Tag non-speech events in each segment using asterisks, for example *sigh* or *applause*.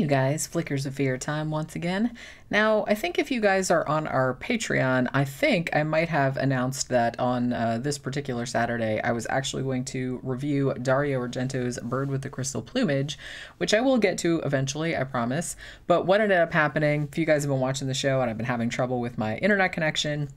you guys, Flickers of Fear time once again. Now, I think if you guys are on our Patreon, I think I might have announced that on uh, this particular Saturday, I was actually going to review Dario Argento's Bird with the Crystal Plumage, which I will get to eventually, I promise. But what ended up happening, if you guys have been watching the show and I've been having trouble with my internet connection,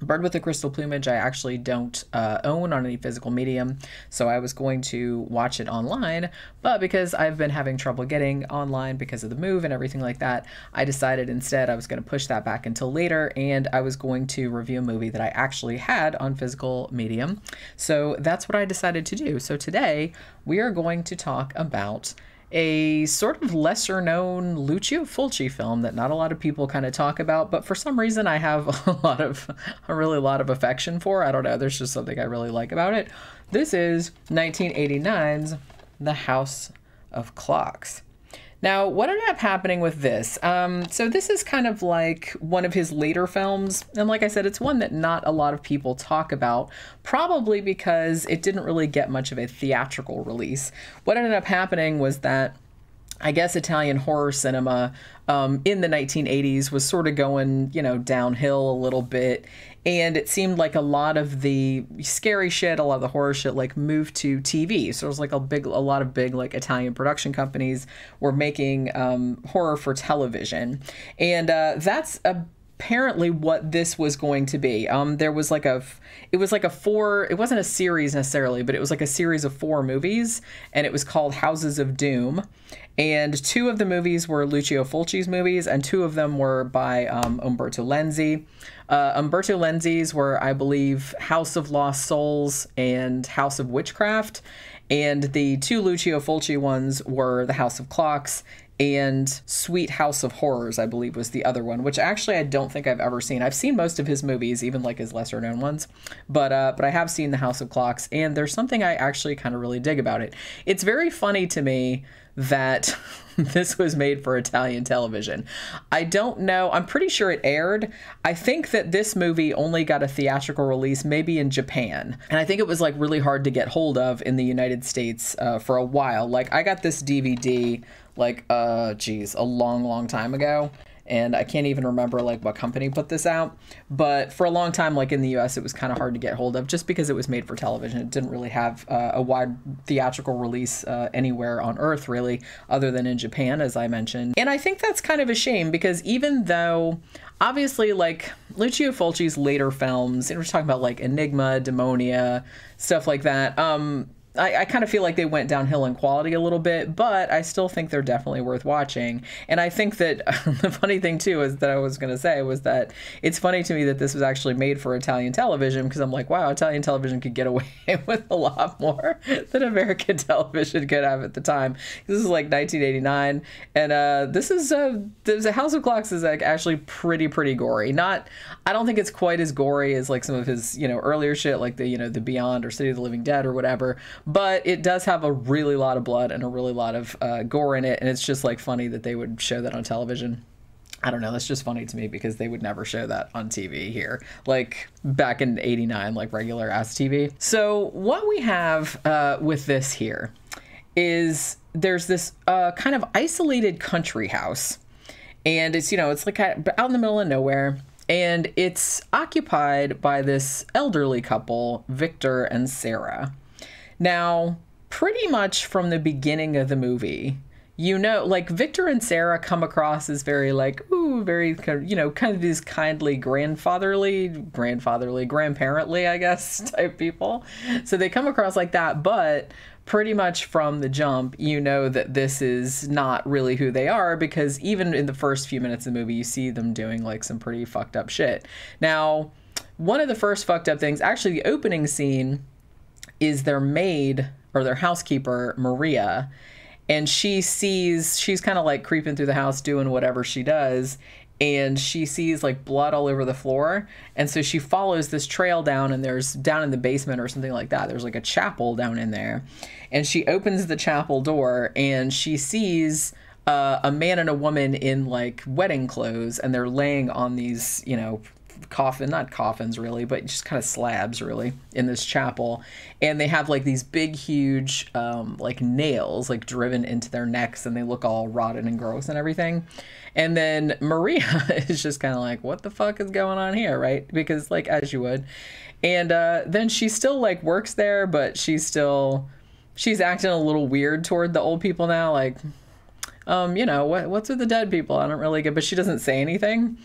Bird with the Crystal Plumage, I actually don't uh, own on any physical medium, so I was going to watch it online, but because I've been having trouble getting online because of the move and everything like that, I decided instead I was going to push that back until later and I was going to review a movie that I actually had on physical medium. So that's what I decided to do. So today we are going to talk about a sort of lesser known Lucio Fulci film that not a lot of people kind of talk about, but for some reason I have *laughs* a lot of, a really lot of affection for. I don't know, there's just something I really like about it. This is 1989's The House of Clocks. Now, what ended up happening with this? Um, so, this is kind of like one of his later films. And like I said, it's one that not a lot of people talk about, probably because it didn't really get much of a theatrical release. What ended up happening was that I guess Italian horror cinema um, in the 1980s was sort of going, you know, downhill a little bit and it seemed like a lot of the scary shit, a lot of the horror shit, like moved to TV. So it was like a big, a lot of big like Italian production companies were making um, horror for television, and uh, that's apparently what this was going to be. Um, there was like a, it was like a four. It wasn't a series necessarily, but it was like a series of four movies, and it was called Houses of Doom. And two of the movies were Lucio Fulci's movies, and two of them were by um, Umberto Lenzi. Uh, Umberto Lenzi's were, I believe, House of Lost Souls and House of Witchcraft. And the two Lucio Fulci ones were The House of Clocks and Sweet House of Horrors, I believe was the other one, which actually I don't think I've ever seen. I've seen most of his movies, even like his lesser known ones, but uh, but I have seen The House of Clocks, and there's something I actually kind of really dig about it. It's very funny to me that *laughs* this was made for Italian television. I don't know. I'm pretty sure it aired. I think that this movie only got a theatrical release maybe in Japan. And I think it was like really hard to get hold of in the United States uh, for a while. Like I got this DVD like uh geez, a long long time ago and I can't even remember like what company put this out. But for a long time, like in the U.S., it was kind of hard to get hold of just because it was made for television. It didn't really have uh, a wide theatrical release uh, anywhere on Earth, really, other than in Japan, as I mentioned. And I think that's kind of a shame because even though obviously like Lucio Fulci's later films, and we're talking about like Aenigma, Demonia, stuff like that. Um, I, I kind of feel like they went downhill in quality a little bit, but I still think they're definitely worth watching. And I think that *laughs* the funny thing too is that I was going to say was that it's funny to me that this was actually made for Italian television because I'm like, wow, Italian television could get away *laughs* with a lot more than American *laughs* television could have at the time. This is like 1989, and uh, this is uh, the House of Clocks is like actually pretty pretty gory. Not, I don't think it's quite as gory as like some of his you know earlier shit like the you know the Beyond or City of the Living Dead or whatever but it does have a really lot of blood and a really lot of uh, gore in it, and it's just like funny that they would show that on television. I don't know. That's just funny to me because they would never show that on TV here, like back in '89, like regular ass TV. So what we have uh, with this here is there's this uh, kind of isolated country house, and it's you know it's like out in the middle of nowhere, and it's occupied by this elderly couple, Victor and Sarah. Now, pretty much from the beginning of the movie, you know, like Victor and Sarah come across as very like, ooh, very, you know, kind of these kindly grandfatherly, grandfatherly, grandparently, I guess, *laughs* type people. So they come across like that, but pretty much from the jump, you know that this is not really who they are because even in the first few minutes of the movie, you see them doing like some pretty fucked up shit. Now, one of the first fucked up things, actually, the opening scene is their maid or their housekeeper, Maria. And she sees, she's kind of like creeping through the house doing whatever she does. And she sees like blood all over the floor. And so she follows this trail down, and there's down in the basement or something like that, there's like a chapel down in there. And she opens the chapel door and she sees uh, a man and a woman in like wedding clothes, and they're laying on these, you know, coffin, not coffins really, but just kind of slabs really in this chapel. And they have like these big, huge, um, like nails like driven into their necks and they look all rotted and gross and everything. And then Maria *laughs* is just kind of like, what the fuck is going on here, right? Because, like, as you would. And uh, then she still, like, works there, but she's still, she's acting a little weird toward the old people now. Like, um, you know, what, what's with the dead people? I don't really get, but she doesn't say anything.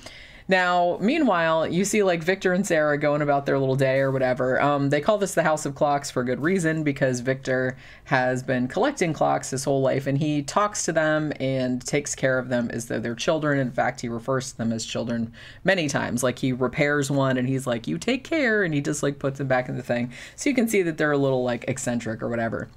Now, meanwhile, you see like Victor and Sarah going about their little day or whatever. Um, they call this the House of Clocks for good reason because Victor has been collecting clocks his whole life and he talks to them and takes care of them as though they're children. In fact, he refers to them as children many times. Like he repairs one and he's like, You take care, and he just like puts them back in the thing. So you can see that they're a little like eccentric or whatever.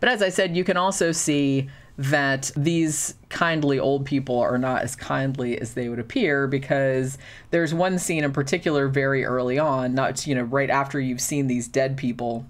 But as I said, you can also see that these kindly old people are not as kindly as they would appear because there's one scene in particular very early on, not, you know, right after you've seen these dead people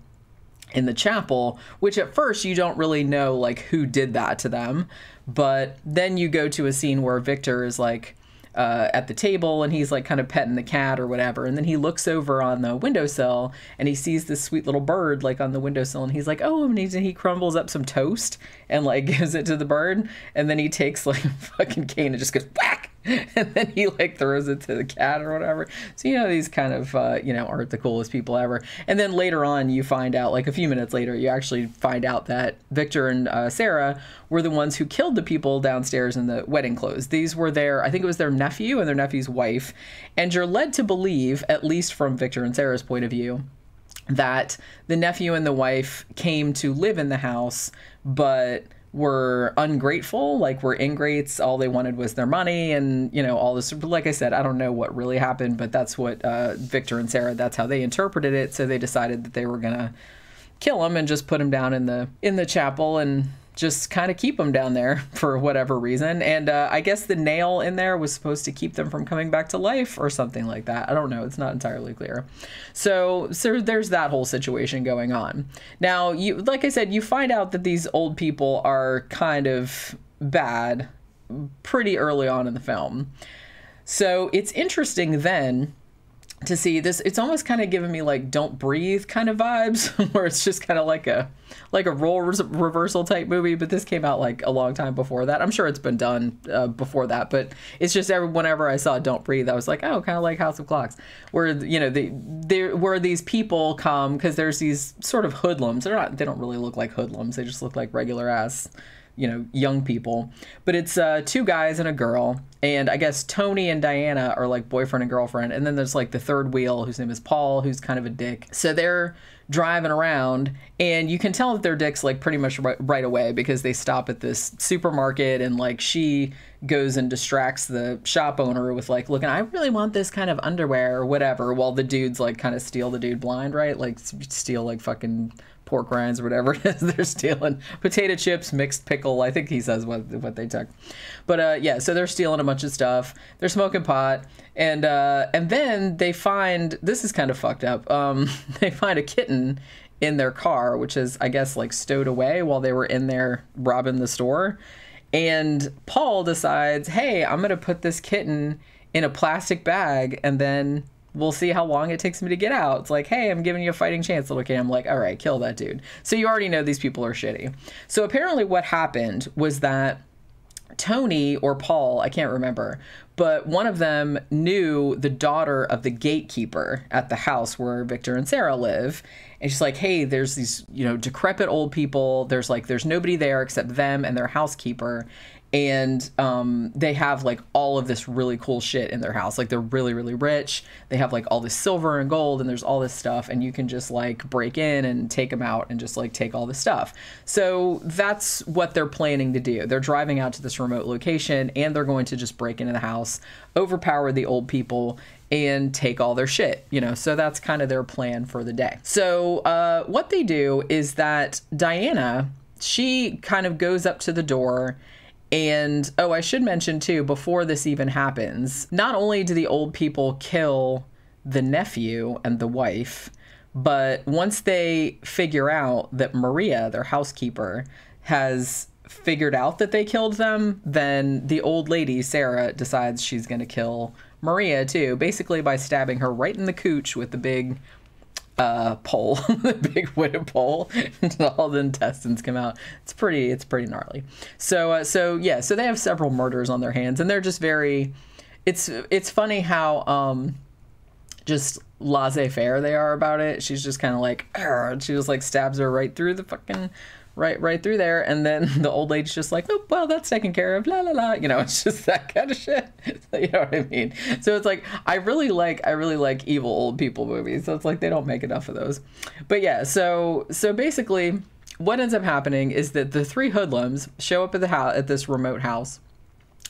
in the chapel, which at first you don't really know like who did that to them. But then you go to a scene where Victor is like, uh, at the table and he's like kind of petting the cat or whatever. And then he looks over on the windowsill and he sees this sweet little bird like on the windowsill and he's like, oh, and, he crumbles up some toast and like *laughs* gives it to the bird. And then he takes like *laughs* fucking cane and just goes whack *laughs* and then he like throws it to the cat or whatever. So you know these kind of uh, you know aren't the coolest people ever. And then later on, you find out like a few minutes later, you actually find out that Victor and uh, Sarah were the ones who killed the people downstairs in the wedding clothes. These were their I think it was their nephew and their nephew's wife, and you're led to believe, at least from Victor and Sarah's point of view, that the nephew and the wife came to live in the house, but were ungrateful, like were ingrates. All they wanted was their money, and you know all this. Like I said, I don't know what really happened, but that's what uh, Victor and Sarah. That's how they interpreted it. So they decided that they were gonna kill him and just put him down in the in the chapel and just kind of keep them down there *laughs* for whatever reason. And uh, I guess the nail in there was supposed to keep them from coming back to life or something like that. I don't know. It's not entirely clear. So, so there's that whole situation going on. Now, you like I said, you find out that these old people are kind of bad pretty early on in the film. So it's interesting then to see this it's almost kind of giving me like don't breathe kind of vibes *laughs* where it's just kind of like a like a role reversal type movie but this came out like a long time before that. I'm sure it's been done uh, before that but it's just every whenever i saw don't breathe i was like oh kind of like house of clocks where you know the there where these people come because there's these sort of hoodlums. They're not they don't really look like hoodlums they just look like regular ass you know young people. But it's uh, two guys and a girl. And i guess tony and diana are like boyfriend and girlfriend. And then there's like the third wheel whose name is paul who's kind of a dick. So they're driving around and you can tell that they're dicks like pretty much right, right away because they stop at this supermarket and like she goes and distracts the shop owner with like looking i really want this kind of underwear or whatever while the dudes like kind of steal the dude blind right? Like steal like fucking pork rinds or whatever *laughs* it is they're stealing. Potato chips, mixed pickle. I think he says what what they took. But uh, yeah, so they're stealing a bunch of stuff. They're smoking pot, and uh, and then they find this is kind of fucked up. Um, *laughs* they find a kitten in their car, which is I guess like stowed away while they were in there robbing the store. And Paul decides, hey, I'm gonna put this kitten in a plastic bag and then we'll see how long it takes me to get out. It's like, hey, I'm giving you a fighting chance, little kid. I'm like, all right, kill that dude. So you already know these people are shitty. So apparently, what happened was that Tony or Paul, I can't remember, but one of them knew the daughter of the gatekeeper at the house where Victor and Sarah live. And she's like, hey, there's these, you know, decrepit old people. There's like, there's nobody there except them and their housekeeper and um, they have like all of this really cool shit in their house. Like they're really, really rich. They have like all this silver and gold, and there's all this stuff, and you can just like break in and take them out and just like take all the stuff. So that's what they're planning to do. They're driving out to this remote location, and they're going to just break into the house, overpower the old people, and take all their shit, you know. So that's kind of their plan for the day. So uh, what they do is that Diana, she kind of goes up to the door and oh, I should mention too, before this even happens, not only do the old people kill the nephew and the wife, but once they figure out that Maria, their housekeeper, has figured out that they killed them, then the old lady, Sarah, decides she's going to kill Maria too, basically by stabbing her right in the cooch with the big uh, pole, *laughs* the big wooden pole, and all the intestines come out. It's pretty, it's pretty gnarly. So, uh, so yeah, so they have several murders on their hands, and they're just very. It's it's funny how um, just laissez-faire they are about it. She's just kind of like, she just like stabs her right through the fucking right right through there and then *laughs* the old lady's just like oh well that's taken care of la la la you know *laughs* it's just that kind of shit *laughs* you know what i mean so it's like i really like i really like evil old people movies so it's like they don't make enough of those but yeah so so basically what ends up happening is that the three hoodlums show up at the house at this remote house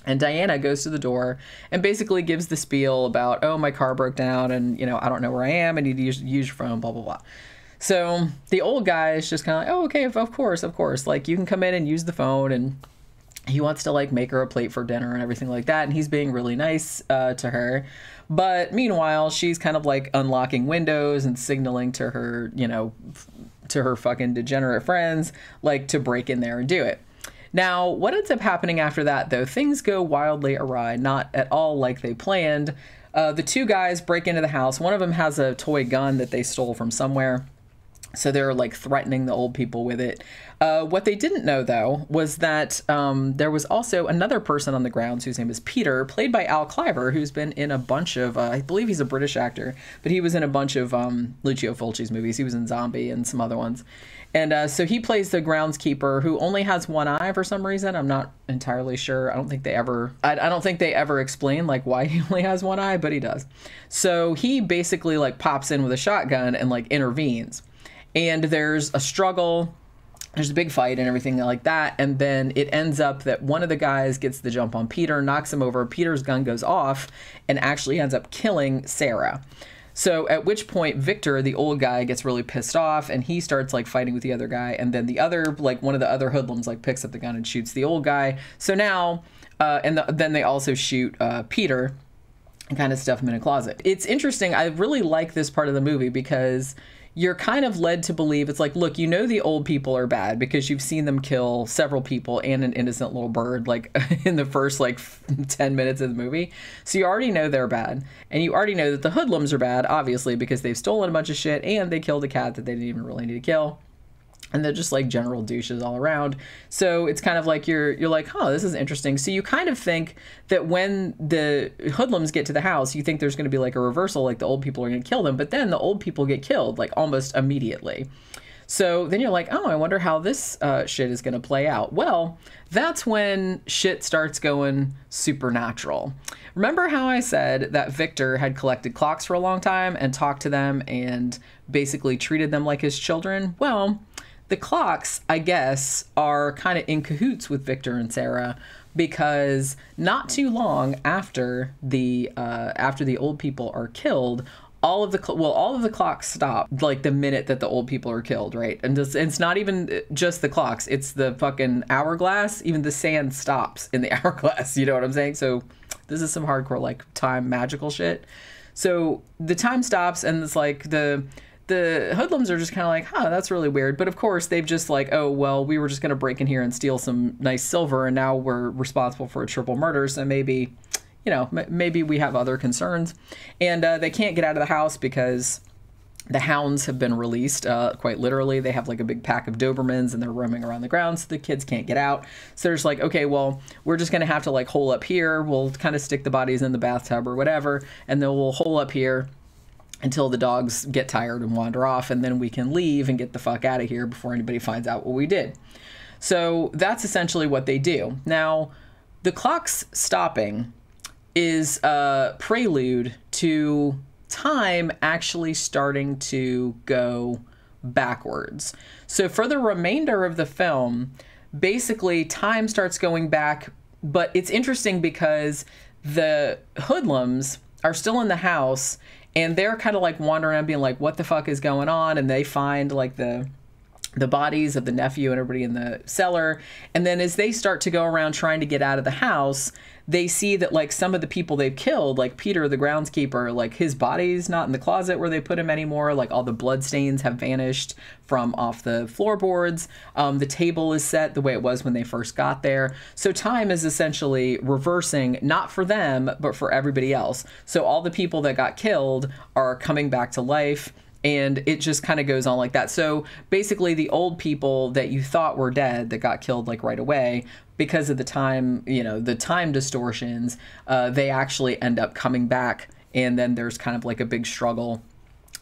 and Diana goes to the door and basically gives the spiel about, oh, my car broke down and, you know, I don't know where I am. I need to use, use your phone, blah, blah, blah. So the old guy is just kind of like, oh, okay, of course, of course. Like, you can come in and use the phone. And he wants to, like, make her a plate for dinner and everything like that. And he's being really nice uh, to her. But meanwhile, she's kind of like unlocking windows and signaling to her, you know, to her fucking degenerate friends, like, to break in there and do it. Now, what ends up happening after that, though, things go wildly awry, not at all like they planned. Uh, the two guys break into the house. One of them has a toy gun that they stole from somewhere. So they're like threatening the old people with it. Uh, what they didn't know, though, was that um, there was also another person on the grounds whose name is Peter, played by Al Cliver, who's been in a bunch of, uh, I believe he's a British actor, but he was in a bunch of um, Lucio Fulci's movies. He was in Zombie and some other ones. And uh, so he plays the groundskeeper who only has one eye for some reason. I'm not entirely sure. I don't think they ever. I, I, don't think they ever explain like why *laughs* he only has one eye, but he does. So he basically like pops in with a shotgun and like intervenes, and there's a struggle. There's a big fight and everything like that, and then it ends up that one of the guys gets the jump on Peter, knocks him over. Peter's gun goes off, and actually ends up killing Sarah. So at which point Victor, the old guy, gets really pissed off and he starts like fighting with the other guy, and then the other like one of the other hoodlums like picks up the gun and shoots the old guy. So now, uh, and the, then they also shoot uh, Peter and kind of stuff him in a closet. It's interesting. I really like this part of the movie because you're kind of led to believe it's like, look, you know, the old people are bad because you've seen them kill several people and an innocent little bird, like *laughs* in the first like *laughs* 10 minutes of the movie. So you already know they're bad. And you already know that the hoodlums are bad, obviously, because they've stolen a bunch of shit and they killed a cat that they didn't even really need to kill and they're just like general douches all around. So it's kind of like you're you're like, oh, this is interesting. So you kind of think that when the hoodlums get to the house, you think there's going to be like a reversal, like the old people are going to kill them, but then the old people get killed like almost immediately. So then you're like, oh, I wonder how this uh, shit is going to play out. Well, that's when shit starts going supernatural. Remember how I said that Victor had collected clocks for a long time and talked to them and basically treated them like his children? Well, the clocks, I guess, are kind of in cahoots with Victor and Sarah because not too long after the uh, after the old people are killed, all of the cl- well all of the clocks stop like the minute that the old people are killed right? And it's, it's not even just the clocks it's the fucking hourglass even the sand stops in the *laughs* hourglass you know what i'm saying? So this is some hardcore like time magical shit. So the time stops and it's like the the hoodlums are just kind of like, huh, that's really weird. But of course, they've just like, oh, well, we were just going to break in here and steal some nice silver, and now we're responsible for a triple murder. So maybe, you know, m- maybe we have other concerns. And uh, they can't get out of the house because the hounds have been released, uh, quite literally. They have like a big pack of Dobermans and they're roaming around the grounds. So the kids can't get out. So there's like, okay, well, we're just going to have to like hole up here. We'll kind of stick the bodies in the bathtub or whatever. And then we'll hole up here until the dogs get tired and wander off, and then we can leave and get the fuck out of here before anybody finds out what we did. So that's essentially what they do. Now, the clock's stopping is a prelude to time actually starting to go backwards. So for the remainder of the film, basically time starts going back, but it's interesting because the hoodlums are still in the house and they're kind of like wandering around being like what the fuck is going on and they find like the the bodies of the nephew and everybody in the cellar. And then as they start to go around trying to get out of the house, they see that like some of the people they've killed, like Peter the groundskeeper, like his body's not in the closet where they put him anymore. Like all the blood stains have vanished from off the floorboards. Um, the table is set the way it was when they first got there. So time is essentially reversing, not for them, but for everybody else. So all the people that got killed are coming back to life and it just kind of goes on like that. So basically, the old people that you thought were dead that got killed like right away because of the time, you know, the time distortions, uh, they actually end up coming back, and then there's kind of like a big struggle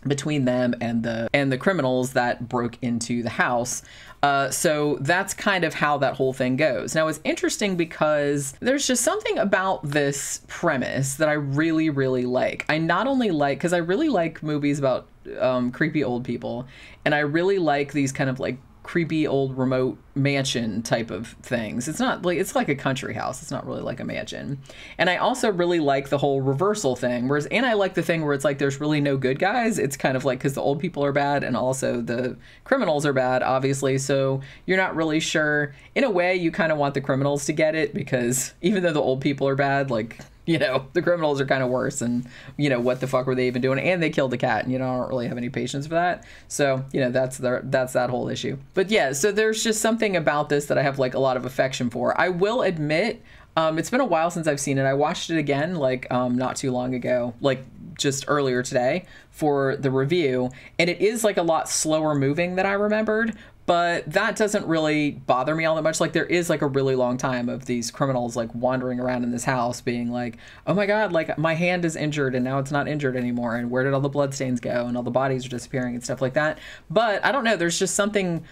between them and the and the criminals that broke into the house. Uh, so that's kind of how that whole thing goes. Now it's interesting because there's just something about this premise that I really really like. I not only like because I really like movies about um, creepy old people, and I really like these kind of like creepy old remote mansion type of things. It's not like it's like a country house. It's not really like a mansion. And I also really like the whole reversal thing. Whereas and I like the thing where it's like there's really no good guys. It's kind of like cuz the old people are bad and also the criminals are bad obviously. So you're not really sure. In a way you kind of want the criminals to get it because even though the old people are bad like you know the criminals are kind of worse and you know what the fuck were they even doing? And they killed the cat and you know i don't really have any patience for that. So you know that's the that's that whole issue. But yeah so there's just something about this that i have like a lot of affection for. I will admit um, it's been a while since I've seen it. I watched it again, like um, not too long ago, like just earlier today for the review, and it is like a lot slower moving than I remembered but that doesn't really bother me all that much. Like there is like a really long time of these criminals like wandering around in this house being like oh my god like my hand is injured and now it's not injured anymore and where did all the bloodstains go and all the bodies are disappearing and stuff like that. But i don't know there's just something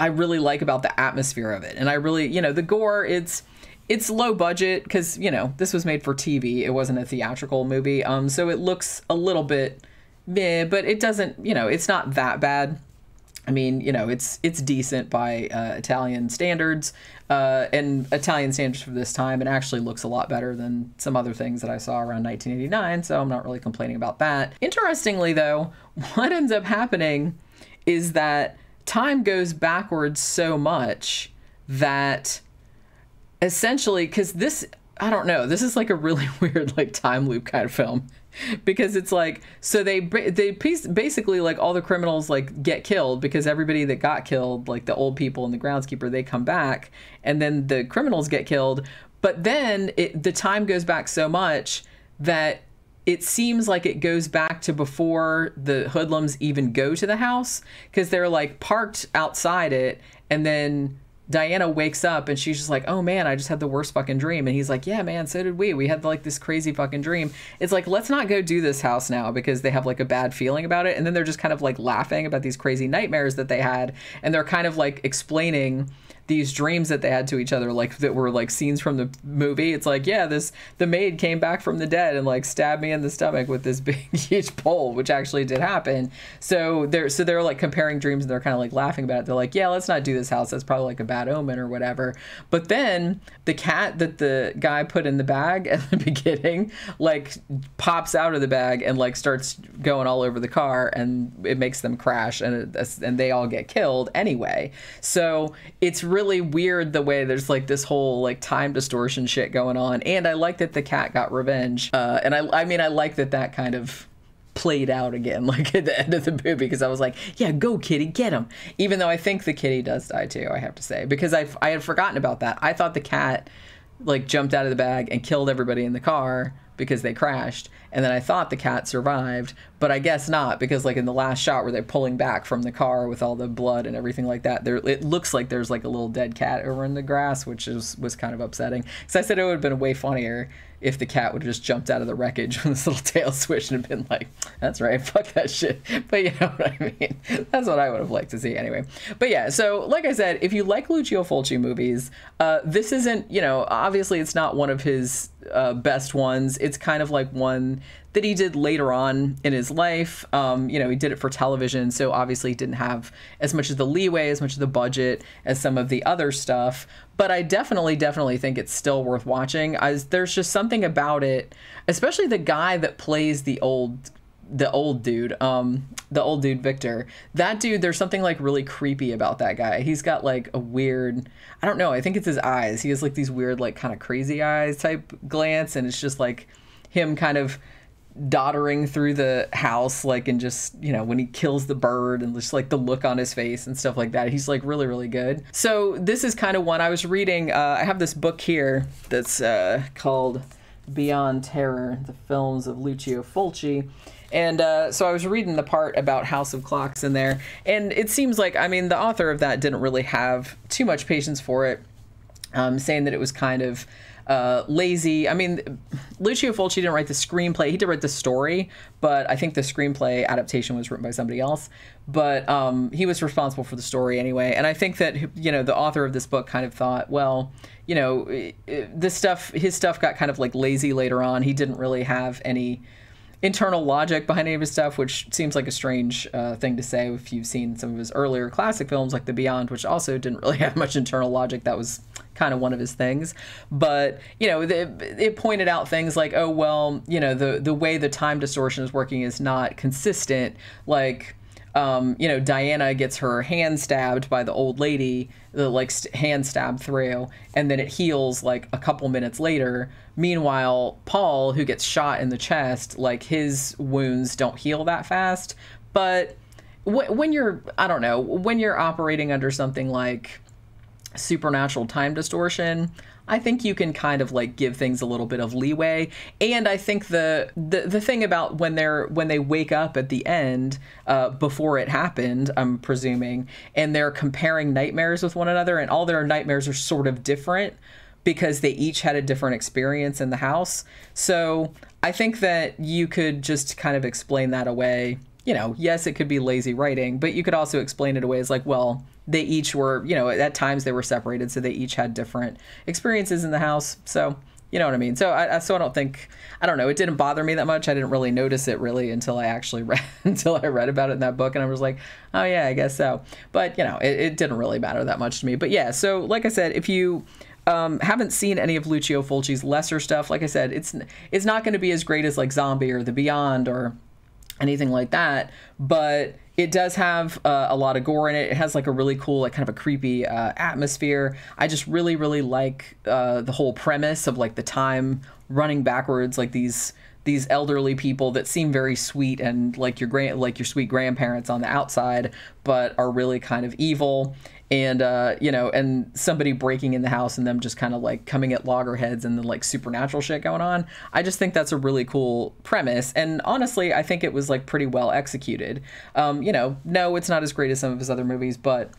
i really like about the atmosphere of it. And i really you know the gore it's it's low budget because you know this was made for tv it wasn't a theatrical movie. Um so it looks a little bit meh, but it doesn't you know it's not that bad I mean, you know, it's it's decent by uh, Italian standards uh, and Italian standards for this time, and actually looks a lot better than some other things that I saw around 1989. So I'm not really complaining about that. Interestingly, though, *laughs* what ends up happening is that time goes backwards so much that essentially, because this I don't know. This is like a really *laughs* weird like time loop kind of film *laughs* because it's like so they they basically like all the criminals like get killed because everybody that got killed like the old people and the groundskeeper they come back and then the criminals get killed. But then it, the time goes back so much that it seems like it goes back to before the hoodlums even go to the house because they're like parked outside it and then Diana wakes up and she's just like, "Oh man, I just had the worst fucking dream." And he's like, "Yeah, man, so did we. We had like this crazy fucking dream." It's like, "Let's not go do this house now because they have like a bad feeling about it." And then they're just kind of like laughing about these crazy nightmares that they had, and they're kind of like explaining these dreams that they had to each other like that were like scenes from the movie. It's like yeah this the maid came back from the dead and like stabbed me in the stomach with this *laughs* big huge pole which actually did happen. So they're so they're like comparing dreams and they're kind of like laughing about it. They're like yeah let's not do this house. That's probably like a bad omen or whatever. But then the cat that the guy put in the bag *laughs* at the beginning like pops out of the bag and like starts going all over the car and it makes them crash and it, and they all get killed anyway. So it's really weird the way there's like this whole like time distortion shit going on. And I like that the cat got revenge. Uh, and I, I mean, I like that that kind of played out again, *laughs* like at the end of the movie, because I was like, yeah, go kitty, get him. Even though I think the kitty does die too, I have to say, because I I had forgotten about that. I thought the cat like jumped out of the bag and killed everybody in the car because they crashed and then i thought the cat survived but i guess not because like in the last shot where they're pulling back from the car with all the blood and everything like that there it looks like there's like a little dead cat over in the grass which is was kind of upsetting. Because i said it would have been way funnier if the cat would have just jumped out of the wreckage *laughs* with this little tail switch and been like, that's right, fuck that shit. *laughs* But you know what I mean? *laughs* That's what I would have liked to see anyway. But yeah, so like I said, if you like Lucio Fulci movies, uh, this isn't, you know, obviously it's not one of his uh, best ones. It's kind of like one that he did later on in his life. Um, you know, he did it for television, so obviously didn't have as much of the leeway, as much of the budget as some of the other stuff but I definitely, definitely think it's still worth watching. As there's just something about it, especially the guy that plays the old the old dude, um, the old dude Victor. That dude, there's something like really creepy about that guy. He's got like a weird, I don't know. I think it's his eyes. He has like these weird, like kind of crazy eyes type glance, and it's just like him kind of doddering through the house like and just you know when he kills the bird and just like the look on his face and stuff like that he's like really really good. So this is kind of one i was reading uh, i have this book here that's uh, called beyond terror the films of lucio fulci. And uh, so I was reading the part about House of Clocks in there, and it seems like, I mean, the author of that didn't really have too much patience for it, um, saying that it was kind of uh, lazy. I mean, Lucio Fulci didn't write the screenplay. He did write the story, but I think the screenplay adaptation was written by somebody else. But um, he was responsible for the story anyway. And I think that, you know, the author of this book kind of thought, well, you know, this stuff, his stuff got kind of like lazy later on. He didn't really have any internal logic behind any of his stuff, which seems like a strange uh, thing to say if you've seen some of his earlier classic films like The Beyond, which also didn't really *laughs* have much internal logic. That was kind of one of his things. But you know, it, it pointed out things like, oh well, you know, the the way the time distortion is working is not consistent. Like um, you know, Diana gets her hand stabbed by the old lady, the like st- hand stab through, and then it heals like a couple minutes later. Meanwhile, Paul, who gets shot in the chest, like his wounds don't heal that fast. But when you're, I don't know, when you're operating under something like supernatural time distortion, I think you can kind of like give things a little bit of leeway. And I think the the, the thing about when they're when they wake up at the end, uh, before it happened, I'm presuming, and they're comparing nightmares with one another, and all their nightmares are sort of different because they each had a different experience in the house. So I think that you could just kind of explain that away. You know, yes, it could be lazy writing, but you could also explain it away as like, well, they each were, you know, at times they were separated, so they each had different experiences in the house. So you know what I mean. So I, so I don't think I don't know. It didn't bother me that much. I didn't really notice it really until I actually *laughs* read until I read about it in that book, and I was like, oh yeah, I guess so. But you know, it, it didn't really matter that much to me. But yeah, so like I said, if you um, haven't seen any of Lucio Fulci's lesser stuff, like I said, it's it's not going to be as great as like Zombie or The Beyond or anything like that, but it does have uh, a lot of gore in it. It has like a really cool, like kind of a creepy uh, atmosphere. I just really, really like uh, the whole premise of like the time running backwards, like these these elderly people that seem very sweet and like your grand like your sweet grandparents on the outside, but are really kind of evil and uh, you know, and somebody breaking in the house and them just kind of like coming at loggerheads and the like supernatural shit going on. I just think that's a really cool premise, and honestly, I think it was like pretty well executed. Um, you know, no, it's not as great as some of his other movies, but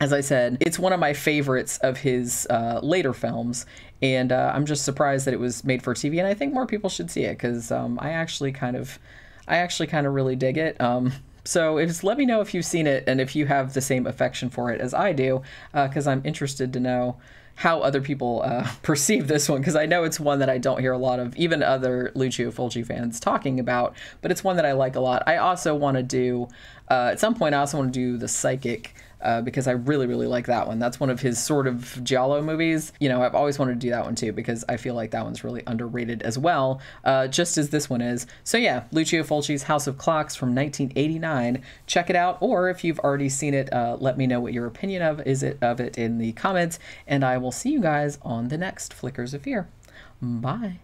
as I said, it's one of my favorites of his uh, later films, and uh, I'm just surprised that it was made for TV. And I think more people should see it because um, I actually kind of, I actually kind of really dig it. Um, so let me know if you've seen it and if you have the same affection for it as I do, because uh, I'm interested to know how other people uh, *laughs* perceive this one because I know it's one that I don't hear a lot of even other Lucio Fulci fans talking about, but it's one that I like a lot. I also want to do uh, at some point. I also want to do the psychic uh, because I really, really like that one. That's one of his sort of giallo movies. You know, I've always wanted to do that one too because I feel like that one's really underrated as well, uh, just as this one is. So yeah, Lucio Fulci's House of Clocks from 1989. Check it out, or if you've already seen it, uh, let me know what your opinion of is it of it in the comments, and I will see you guys on the next Flickers of Fear. Bye.